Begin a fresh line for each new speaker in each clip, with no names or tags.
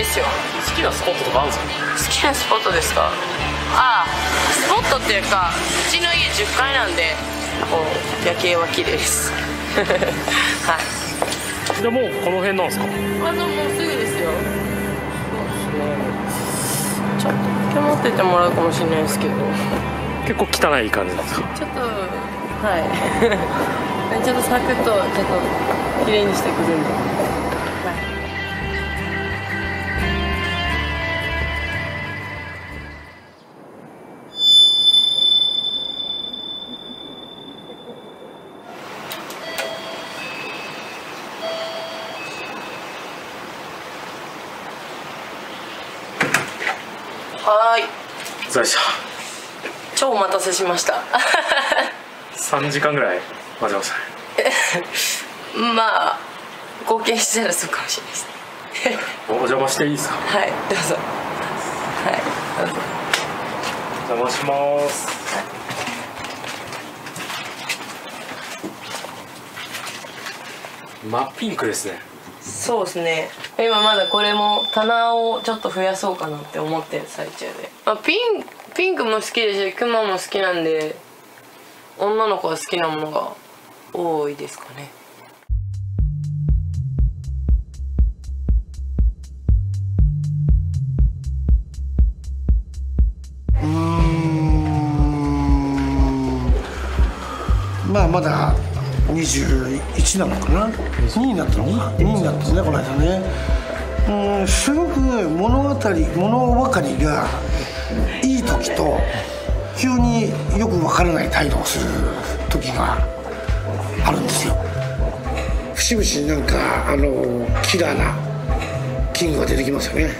ですよ。
好きなスポットとかあるんですか？
好きなスポットですか？ああスポットっていうかうちの家10階なんでこう夜景は綺麗です。はい。
でもうこの辺なんですか？
あともうすぐですよ。ちょっとだけ持っててもらうかもしれないですけど。
結構汚い感じなんですか？
ちょっとはい。ちょっとサクッとちょっと綺麗にしてくるんで、はいはーい。
お疲れでし
超お待たせしました。
た3時間ぐらい。待ちましたね
まあ合計したらそうかもしれないです。
お邪魔していいですか？
はいどうぞ。はいどうぞ。
お邪魔します。真っピンクですね
そうですね。今まだこれも棚をちょっと増やそうかなって思ってる最中で、まあ、ピンピンクも好きですしクマも好きなんで女の子が好きなものが多いですかね。
まあまだ21なのかな？2になったのか？2になった。ねこの間ね。うんすごく物語物分かりがいい時と急によく分からない態度をする時があるんですよ。節々なんかあのキラーなキングが出てきますよね。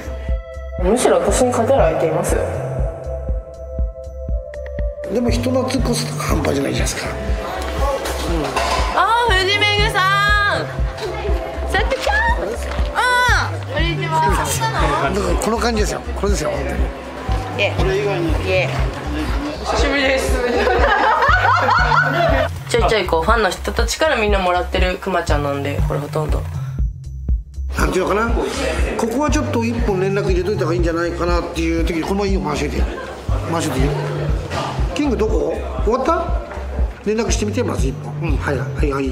むしろ私に勝てる相手いますよ。
でも人懐っこさとか半端じゃないじゃないですか
こ
の感じですよ。これですよ。本当に
いえ。いえ。久しぶりですちょいちょいこうファンの人たちからみんなもらってるくまちゃんなんでこれほとんど。
なんていうのかな。ここはちょっと一本連絡入れといた方がいいんじゃないかなっていう時にこのままいいよ回しといて。回しといていいよ。キングどこ？終わった？連絡してみてまず一本。うん。はいはい。はい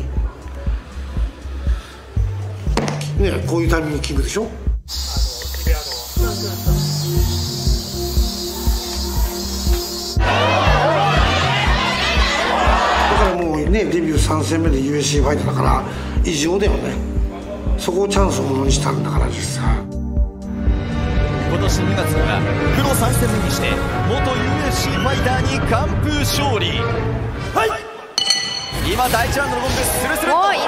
ねこういうタイミングキングでしょ？ねデビュー3戦目で USC ファイトだから異常だよね。そこをチャンスをものにしたんだから実際。
今年2月にはプロ3戦目にして元 UFC ファイターに完封勝利。はい。今第1ラウンドのゴングスルスルっと。ゴング。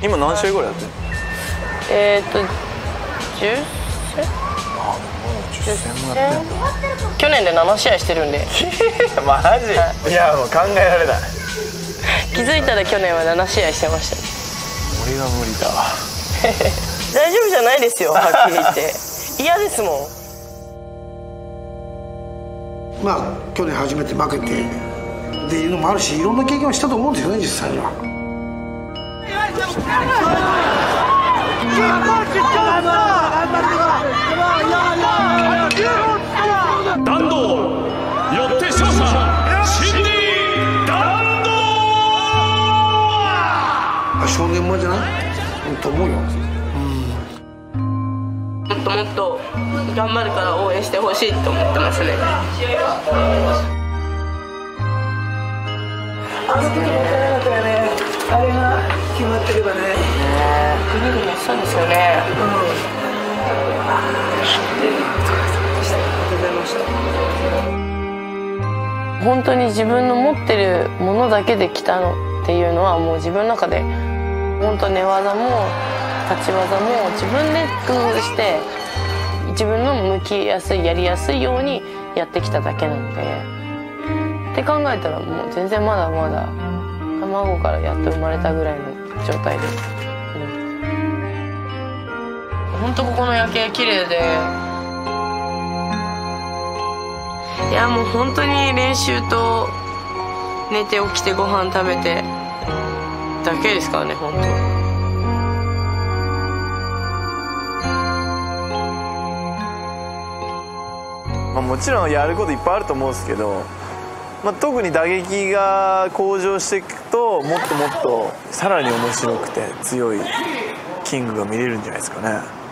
今何試合ぐらいやってんの？
えー、っと10戦？10戦去年で7試合してるんで。
マジ、い、やもう考えられない。
気づいたら去年は7試合してました。
俺は無理だわ。
大丈夫じゃないですよ はっきり言って。嫌ですもん。
まあ去年初めて負けてっていうのもあるしいろんな経験をしたと思うんですよね実際には
もっともっと頑張るから応援してほしいと思ってますね。あの時もったいなかったよね。あれが決まってればね。グニグニしたんですよね。本当に自分の持ってるものだけで来たのっていうのはもう自分の中で本当寝技も立ち技も自分で工夫して自分の向きやすいやりやすいようにやってきただけなので。って考えたらもう全然まだまだ卵からやっと生まれたぐらいの状態で。す、本当ここの夜景綺麗でいやもう本当に練習と寝て起きてご飯食べてだけですからね本当
まあ、もちろんやることいっぱいあると思うんですけど、まあ、特に打撃が向上していくともっともっとさらに面白くて強いキングが見れるんじゃないですかね。